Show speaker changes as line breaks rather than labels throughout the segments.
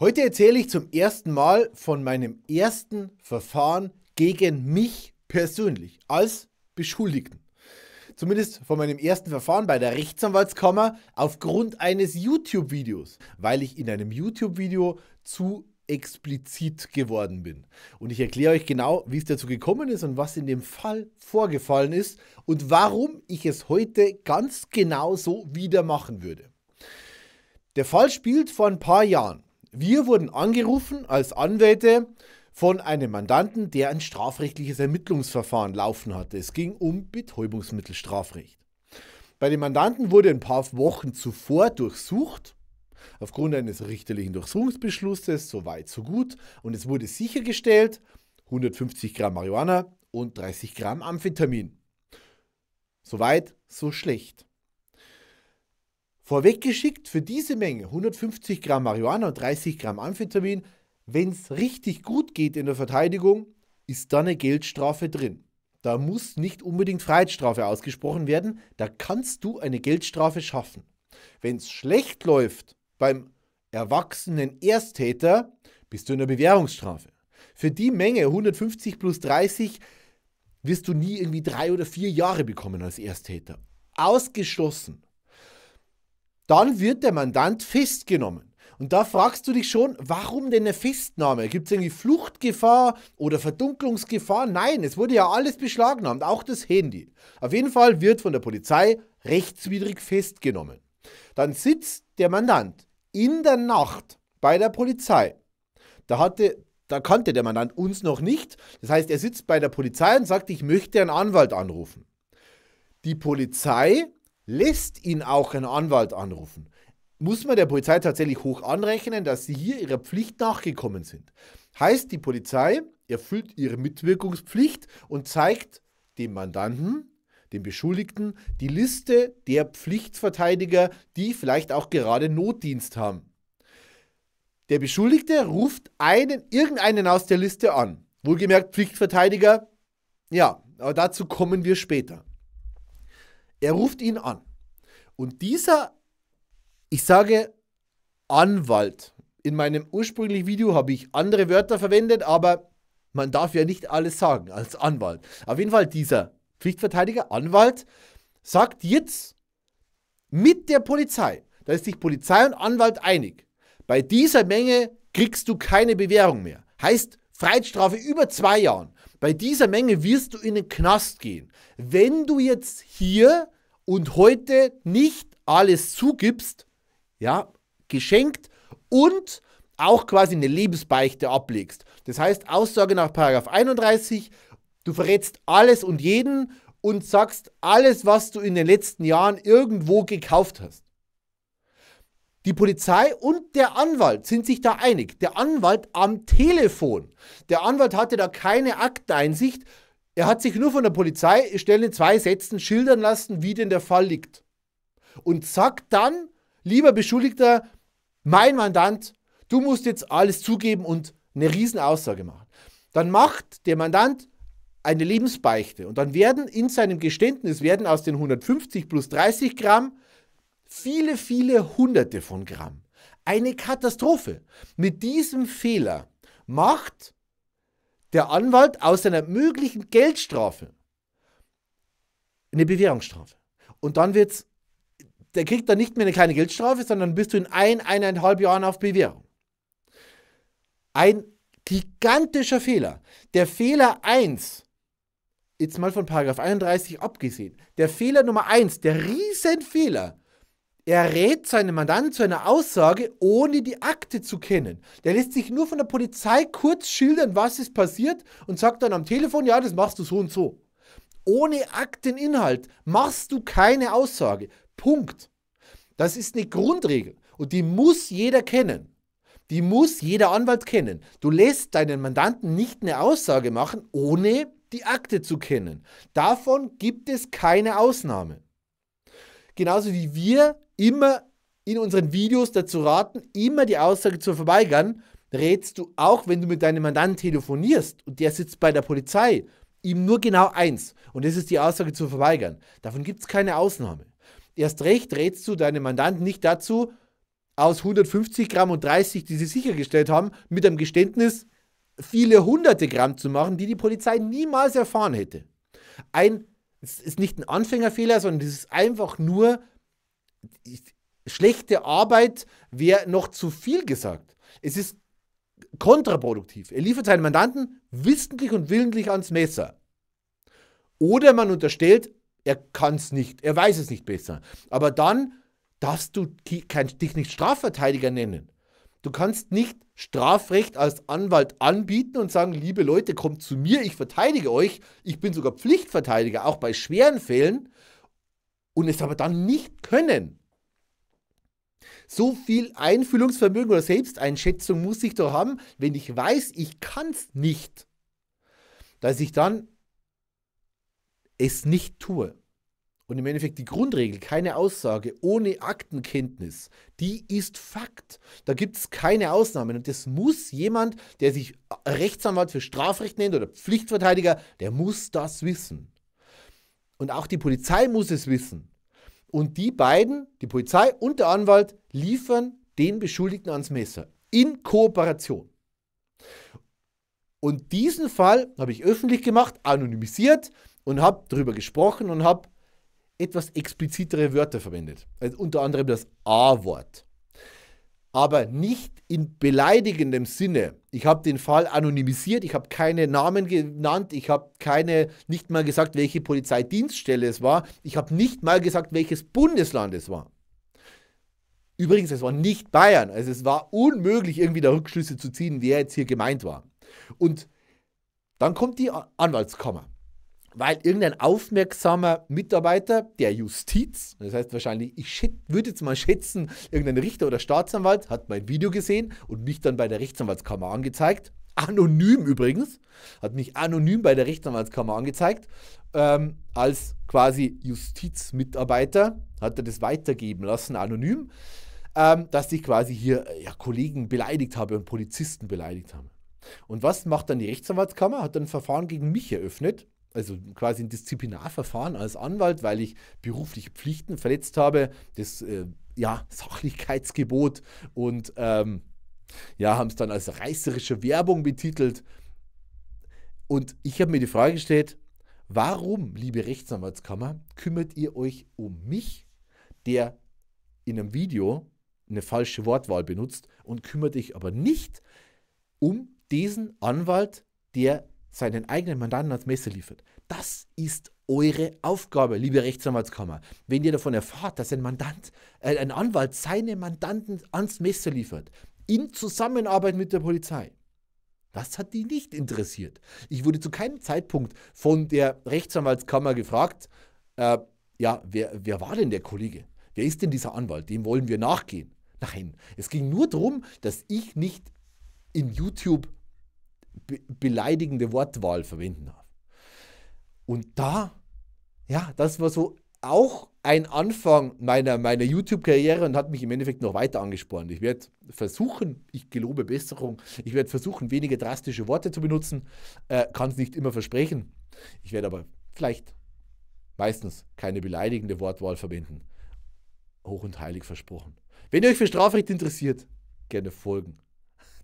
Heute erzähle ich zum ersten Mal von meinem ersten Verfahren gegen mich persönlich als Beschuldigten. Zumindest von meinem ersten Verfahren bei der Rechtsanwaltskammer aufgrund eines YouTube-Videos, weil ich in einem YouTube-Video zu explizit geworden bin. Und ich erkläre euch genau, wie es dazu gekommen ist und was in dem Fall vorgefallen ist und warum ich es heute ganz genau so wieder machen würde. Der Fall spielt vor ein paar Jahren. Wir wurden angerufen als Anwälte von einem Mandanten, der ein strafrechtliches Ermittlungsverfahren laufen hatte. Es ging um Betäubungsmittelstrafrecht. Bei dem Mandanten wurde ein paar Wochen zuvor durchsucht, aufgrund eines richterlichen Durchsuchungsbeschlusses, so weit, so gut, und es wurde sichergestellt, 150 Gramm Marihuana und 30 Gramm Amphetamin. So weit, so schlecht. Vorweggeschickt, für diese Menge, 150 Gramm Marihuana und 30 Gramm Amphetamin, wenn es richtig gut geht in der Verteidigung, ist da eine Geldstrafe drin. Da muss nicht unbedingt Freiheitsstrafe ausgesprochen werden, da kannst du eine Geldstrafe schaffen. Wenn es schlecht läuft beim erwachsenen Ersttäter, bist du in der Bewährungsstrafe. Für die Menge 150 plus 30 wirst du nie irgendwie drei oder vier Jahre bekommen als Ersttäter. Ausgeschlossen. Dann wird der Mandant festgenommen. Und da fragst du dich schon, warum denn eine Festnahme? Gibt es irgendwie Fluchtgefahr oder Verdunklungsgefahr? Nein, es wurde ja alles beschlagnahmt, auch das Handy. Auf jeden Fall wird von der Polizei rechtswidrig festgenommen. Dann sitzt der Mandant in der Nacht bei der Polizei. Da, hatte, da kannte der Mandant uns noch nicht. Das heißt, er sitzt bei der Polizei und sagt, ich möchte einen Anwalt anrufen. Die Polizei lässt ihn auch einen Anwalt anrufen, muss man der Polizei tatsächlich hoch anrechnen, dass sie hier ihrer Pflicht nachgekommen sind. Heißt, die Polizei erfüllt ihre Mitwirkungspflicht und zeigt dem Mandanten, dem Beschuldigten, die Liste der Pflichtverteidiger, die vielleicht auch gerade Notdienst haben. Der Beschuldigte ruft einen, irgendeinen aus der Liste an. Wohlgemerkt Pflichtverteidiger, ja, aber dazu kommen wir später. Er ruft ihn an. Und dieser, ich sage Anwalt, in meinem ursprünglichen Video habe ich andere Wörter verwendet, aber man darf ja nicht alles sagen als Anwalt. Auf jeden Fall dieser Pflichtverteidiger, Anwalt, sagt jetzt mit der Polizei, da ist sich Polizei und Anwalt einig, bei dieser Menge kriegst du keine Bewährung mehr. Heißt Freiheitsstrafe über zwei Jahren. Bei dieser Menge wirst du in den Knast gehen. Wenn du jetzt hier und heute nicht alles zugibst, ja, geschenkt und auch quasi eine Lebensbeichte ablegst. Das heißt, Aussage nach 31, du verrätst alles und jeden und sagst alles, was du in den letzten Jahren irgendwo gekauft hast. Die Polizei und der Anwalt sind sich da einig. Der Anwalt am Telefon. Der Anwalt hatte da keine Akteinsicht, er hat sich nur von der Polizei stellen in zwei Sätzen schildern lassen, wie denn der Fall liegt. Und sagt dann, lieber Beschuldigter, mein Mandant, du musst jetzt alles zugeben und eine Riesenaussage machen. Dann macht der Mandant eine Lebensbeichte und dann werden in seinem Geständnis werden aus den 150 plus 30 Gramm viele, viele Hunderte von Gramm. Eine Katastrophe. Mit diesem Fehler macht der Anwalt aus einer möglichen Geldstrafe eine Bewährungsstrafe. Und dann wird's, der kriegt dann nicht mehr eine kleine Geldstrafe, sondern bist du in ein, eineinhalb Jahren auf Bewährung. Ein gigantischer Fehler. Der Fehler 1, jetzt mal von Paragraph 31 abgesehen, der Fehler Nummer 1, der Riesenfehler, er rät seinen Mandanten zu einer Aussage, ohne die Akte zu kennen. Der lässt sich nur von der Polizei kurz schildern, was ist passiert und sagt dann am Telefon, ja, das machst du so und so. Ohne Akteninhalt machst du keine Aussage. Punkt. Das ist eine Grundregel und die muss jeder kennen. Die muss jeder Anwalt kennen. Du lässt deinen Mandanten nicht eine Aussage machen, ohne die Akte zu kennen. Davon gibt es keine Ausnahme. Genauso wie wir immer in unseren Videos dazu raten, immer die Aussage zu verweigern, rätst du auch, wenn du mit deinem Mandanten telefonierst und der sitzt bei der Polizei, ihm nur genau eins und das ist die Aussage zu verweigern. Davon gibt es keine Ausnahme. Erst recht rätst du deinem Mandanten nicht dazu, aus 150 Gramm und 30, die sie sichergestellt haben, mit einem Geständnis viele hunderte Gramm zu machen, die die Polizei niemals erfahren hätte. Ein, es ist nicht ein Anfängerfehler, sondern es ist einfach nur schlechte Arbeit, wäre noch zu viel gesagt. Es ist kontraproduktiv. Er liefert seinen Mandanten wissentlich und willentlich ans Messer. Oder man unterstellt, er kann es nicht, er weiß es nicht besser. Aber dann darfst du dich nicht Strafverteidiger nennen. Du kannst nicht Strafrecht als Anwalt anbieten und sagen, liebe Leute, kommt zu mir, ich verteidige euch. Ich bin sogar Pflichtverteidiger, auch bei schweren Fällen. Und es aber dann nicht können. So viel Einfühlungsvermögen oder Selbsteinschätzung muss ich doch haben, wenn ich weiß, ich kann es nicht, dass ich dann es nicht tue. Und im Endeffekt die Grundregel, keine Aussage ohne Aktenkenntnis, die ist Fakt. Da gibt es keine Ausnahmen. Und das muss jemand, der sich Rechtsanwalt für Strafrecht nennt oder Pflichtverteidiger, der muss das wissen. Und auch die Polizei muss es wissen. Und die beiden, die Polizei und der Anwalt, liefern den Beschuldigten ans Messer. In Kooperation. Und diesen Fall habe ich öffentlich gemacht, anonymisiert und habe darüber gesprochen und habe etwas explizitere Wörter verwendet. Also unter anderem das A-Wort. Aber nicht in beleidigendem Sinne. Ich habe den Fall anonymisiert, ich habe keine Namen genannt, ich habe keine, nicht mal gesagt, welche Polizeidienststelle es war, ich habe nicht mal gesagt, welches Bundesland es war. Übrigens, es war nicht Bayern, also es war unmöglich, irgendwie da Rückschlüsse zu ziehen, wer jetzt hier gemeint war. Und dann kommt die Anwaltskammer weil irgendein aufmerksamer Mitarbeiter der Justiz, das heißt wahrscheinlich, ich würde jetzt mal schätzen, irgendein Richter oder Staatsanwalt hat mein Video gesehen und mich dann bei der Rechtsanwaltskammer angezeigt. Anonym übrigens, hat mich anonym bei der Rechtsanwaltskammer angezeigt, ähm, als quasi Justizmitarbeiter, hat er das weitergeben lassen, anonym, ähm, dass ich quasi hier ja, Kollegen beleidigt habe und Polizisten beleidigt habe. Und was macht dann die Rechtsanwaltskammer? Hat dann ein Verfahren gegen mich eröffnet also quasi ein Disziplinarverfahren als Anwalt, weil ich berufliche Pflichten verletzt habe, das äh, ja, Sachlichkeitsgebot und ähm, ja, haben es dann als reißerische Werbung betitelt. Und ich habe mir die Frage gestellt, warum, liebe Rechtsanwaltskammer, kümmert ihr euch um mich, der in einem Video eine falsche Wortwahl benutzt und kümmert euch aber nicht um diesen Anwalt, der seinen eigenen Mandanten ans Messer liefert. Das ist eure Aufgabe, liebe Rechtsanwaltskammer. Wenn ihr davon erfahrt, dass ein Mandant, äh, ein Anwalt seine Mandanten ans Messer liefert, in Zusammenarbeit mit der Polizei. Das hat die nicht interessiert. Ich wurde zu keinem Zeitpunkt von der Rechtsanwaltskammer gefragt, äh, ja, wer, wer war denn der Kollege? Wer ist denn dieser Anwalt? Dem wollen wir nachgehen. Nein, es ging nur darum, dass ich nicht in YouTube be beleidigende Wortwahl verwenden darf. Und da, ja, das war so auch ein Anfang meiner, meiner YouTube-Karriere und hat mich im Endeffekt noch weiter angespornt. Ich werde versuchen, ich gelobe Besserung, ich werde versuchen, weniger drastische Worte zu benutzen, äh, kann es nicht immer versprechen. Ich werde aber vielleicht meistens keine beleidigende Wortwahl verwenden. Hoch und heilig versprochen. Wenn ihr euch für Strafrecht interessiert, gerne folgen.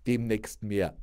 Demnächst mehr.